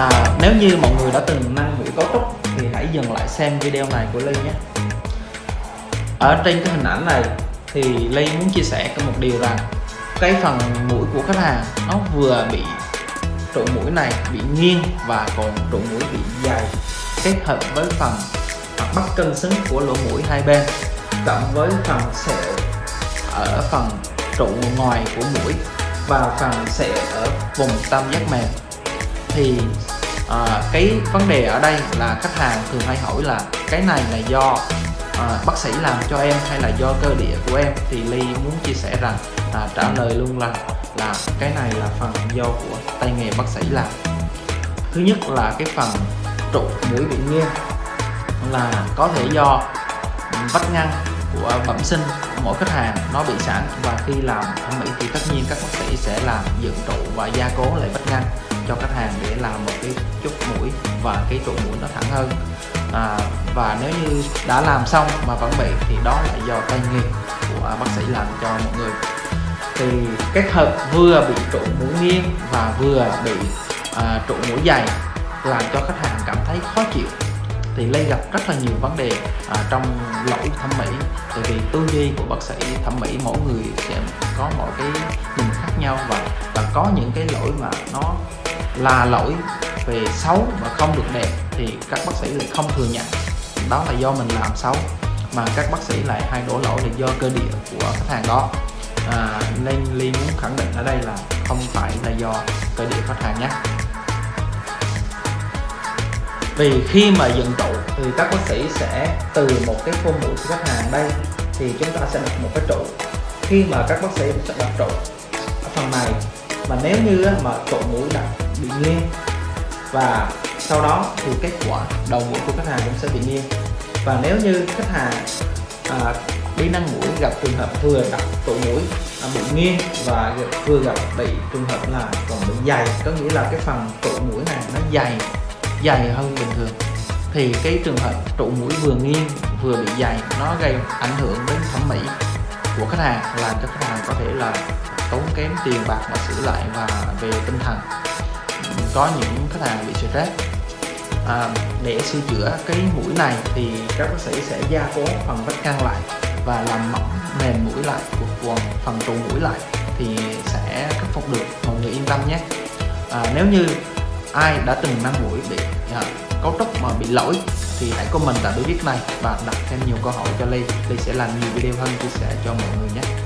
À, nếu như mọi người đã từng nâng mũi cấu trúc thì hãy dừng lại xem video này của Ly nhé. Ở trên cái hình ảnh này thì Ly muốn chia sẻ có một điều rằng cái phần mũi của khách hàng nó vừa bị trụ mũi này bị nghiêng và còn trụ mũi bị dày kết hợp với phần bắt cân xứng của lỗ mũi hai bên, cộng với phần sẹo ở phần trụ ngoài của mũi và phần sẹo ở vùng tam giác mềm thì à, cái vấn đề ở đây là khách hàng thường hay hỏi là cái này là do à, bác sĩ làm cho em hay là do cơ địa của em? Thì ly muốn chia sẻ rằng à, trả lời luôn là là cái này là phần do của tay nghề bác sĩ làm. Thứ nhất là cái phần trụ mũi bị nghiêng là có thể do vách ngăn của bẩm sinh của mỗi khách hàng nó bị sẵn và khi làm thẩm mỹ thì tất nhiên các bác sĩ sẽ làm dựng trụ và gia cố lại vách ngăn cho khách hàng để làm một cái chút mũi và cái trụ mũi nó thẳng hơn. À, và nếu như đã làm xong mà vẫn bị thì đó là do tay nghề của bác sĩ làm cho mọi người. Thì kết hợp vừa bị trụ mũi nghiêng và vừa bị à, trụ mũi dày làm cho khách hàng cảm thấy khó chịu thì lây gặp rất là nhiều vấn đề à, trong lỗi thẩm mỹ. Tại vì tư duy của bác sĩ thẩm mỹ mỗi người sẽ có mỗi cái nhìn khác nhau và và có những cái lỗi mà nó là lỗi về xấu và không được đẹp thì các bác sĩ lại không thừa nhận. Đó là do mình làm xấu mà các bác sĩ lại hay đổ lỗi là do cơ địa của khách hàng đó. À, nên ly muốn khẳng định ở đây là không phải là do cơ địa khách hàng nhé. Vì khi mà dựng trụ thì các bác sĩ sẽ từ một cái khuôn mũi của khách hàng đây thì chúng ta sẽ đặt một cái trụ. Khi mà các bác sĩ sẽ đặt trụ ở phần này mà nếu như mà trụ mũi đặt bị nghiêng và sau đó thì kết quả đầu mũi của khách hàng cũng sẽ bị nghiêng và nếu như khách hàng à, đi nâng mũi gặp trường hợp vừa đặt trụ mũi à, bị nghiêng và vừa gặp bị trường hợp là còn bị dày có nghĩa là cái phần trụ mũi này nó dày dày hơn bình thường thì cái trường hợp trụ mũi vừa nghiêng vừa bị dày nó gây ảnh hưởng đến thẩm mỹ của khách hàng làm cho khách hàng có thể là tốn kém tiền bạc mà sửa lại và về tinh thần có những khách hàng bị stress. À, để sửa chữa cái mũi này thì các bác sĩ sẽ gia cố phần vách ngăn lại và làm mỏng mềm mũi lại của quần phần trụ mũi lại thì sẽ khắc phục được. Mọi người yên tâm nhé. À, nếu như ai đã từng nâng mũi bị à, cấu trúc mà bị lỗi thì hãy comment tại bài viết này và đặt thêm nhiều câu hỏi cho Ly Ly sẽ làm nhiều video hơn chia sẻ cho mọi người nhé.